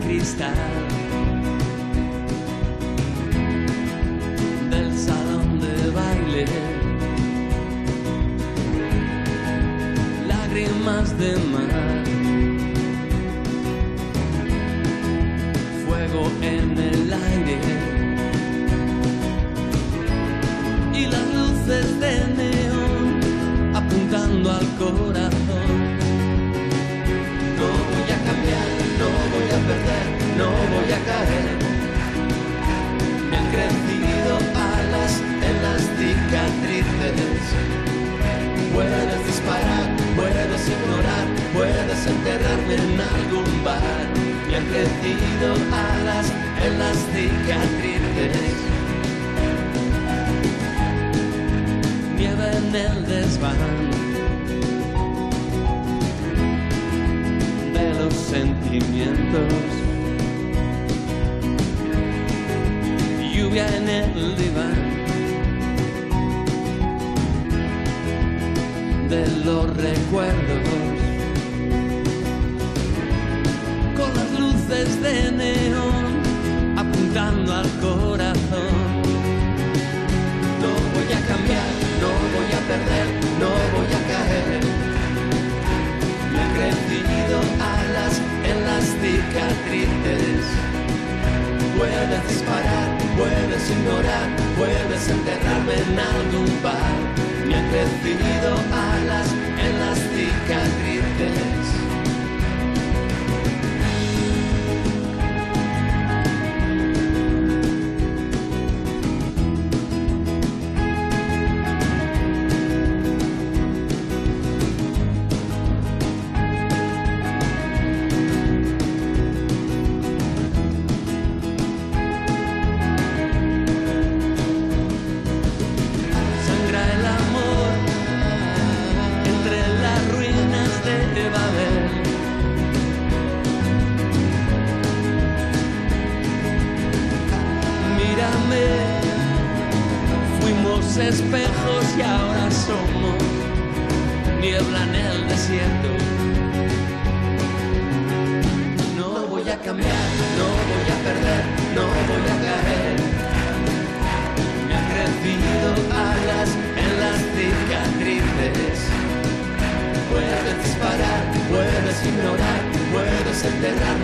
cristal del salón de baile. Lágrimas de mar. En algún bar. Me han crecido alas en las cicatrices. Nieve en el desván. de los sentimientos. Lluvia en el diván de los recuerdos. Then. their.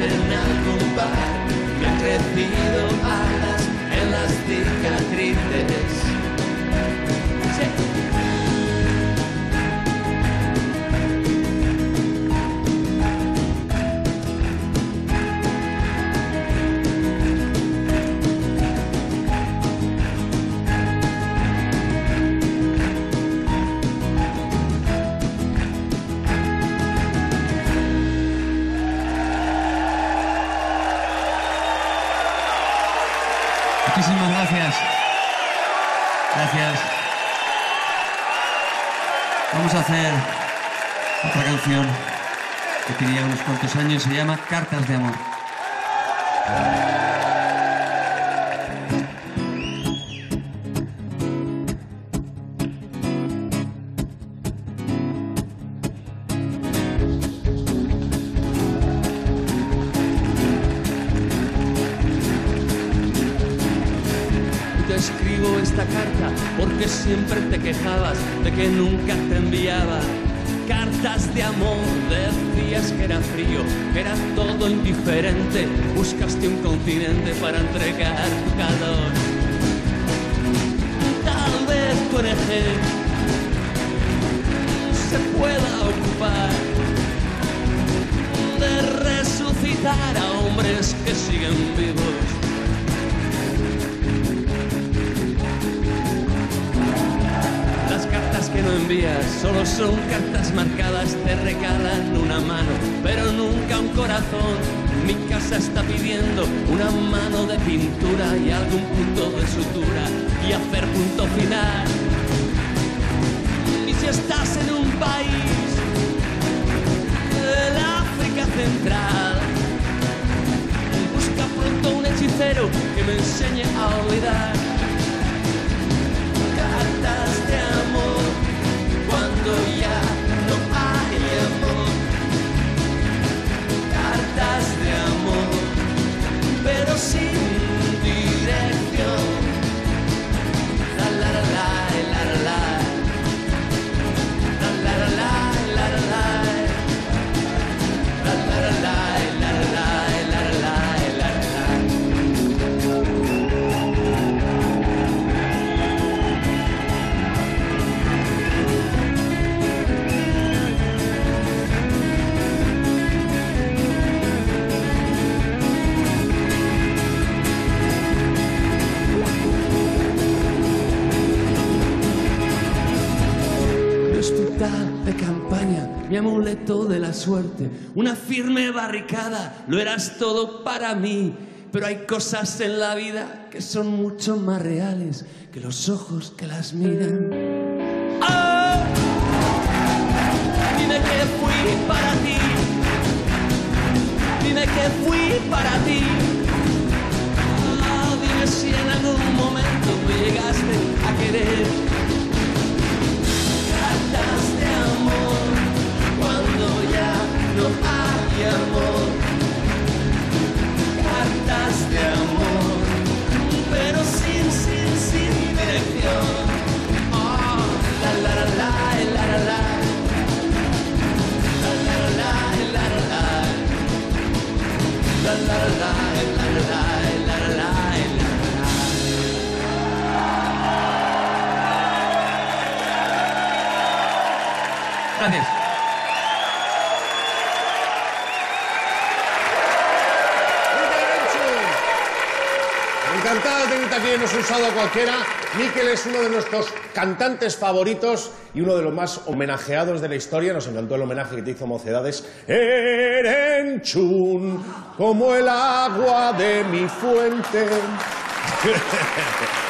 algo Vamos a hacer otra canción que tenía unos cuantos años, se llama Cartas de Amor. Porque siempre te quejabas de que nunca te enviaba cartas de amor. Decías que era frío, que era todo indiferente. Buscaste un continente para entregar tu calor. Tal vez tu ONG se pueda ocupar de resucitar a hombres que siguen vivos. Envías solo son cartas marcadas, te regalan una mano, pero nunca un corazón. Mi casa está pidiendo una mano de pintura y algún punto de sutura y hacer punto final. Y si estás en un país del África Central, busca pronto un hechicero que me enseñe a olvidar cartas de mi amuleto de la suerte, una firme barricada, lo eras todo para mí. Pero hay cosas en la vida que son mucho más reales que los ojos que las miran. ¡Ah! Dime que fui para ti, dime que fui para ti. Ah, dime si en algún momento me llegaste a querer. Encantado de tenerte aquí un sábado cualquiera. Miquel es uno de nuestros cantantes favoritos y uno de los más homenajeados de la historia. Nos encantó el homenaje que te hizo Mocedades. Erenchun, como el agua de mi fuente.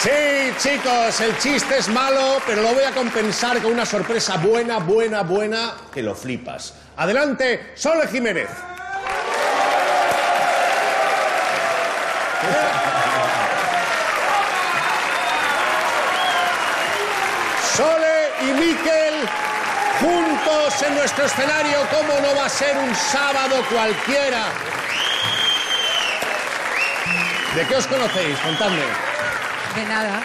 Sí, chicos, el chiste es malo, pero lo voy a compensar con una sorpresa buena, buena, buena, que lo flipas. Adelante, Sole Jiménez. Sole y Miquel en nuestro escenario, ¿cómo no va a ser un sábado cualquiera? ¿De qué os conocéis? Contadme. De nada.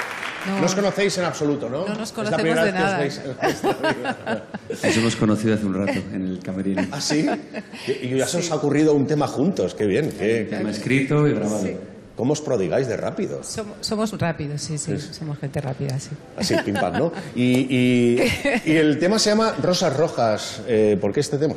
No, No os conocéis en absoluto, ¿no? No nos Es la conocemos primera de vez que os nada. veis. Nos hemos conocido hace un rato en el camerino. ¿Ah, sí? Y y ya se os ha ocurrido un tema juntos, qué bien. qué- Tema escrito y grabado. ¿Cómo os prodigáis de rápido? Somos, somos rápidos, sí, sí. Somos gente rápida, sí. Así, pim pam, ¿no? Y, y- y el tema se llama Rosas Rojas. Eh, ¿Por qué este tema?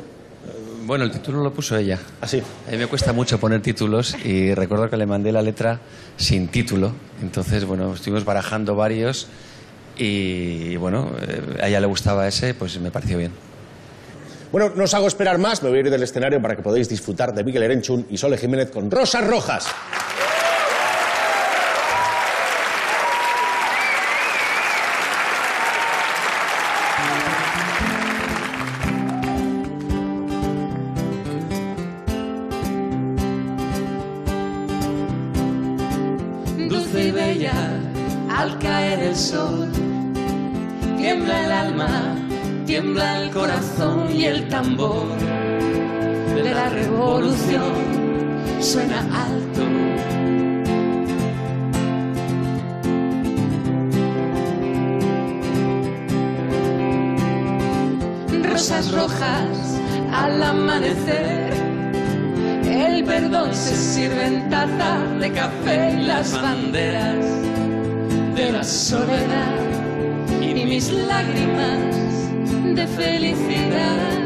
Bueno, el título lo puso ella. Así. A mí me cuesta mucho poner títulos y recuerdo que le mandé la letra sin título. Entonces, bueno, estuvimos barajando varios y, bueno, eh, a ella le gustaba ese, pues me pareció bien. Bueno, no os hago esperar más, me voy a ir del escenario para que podáis disfrutar de Miguel Erenchun y Sole Jiménez con Rosas Rojas. Dulce y bella al caer el sol. Tiembla el alma, tiembla el corazón y el tambor de la revolución suena alto. Rosas rojas al amanecer el perdón se sirve en taza de café y las banderas de la soledad y mis lágrimas de felicidad.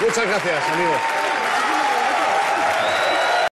Muchas gracias, amigos.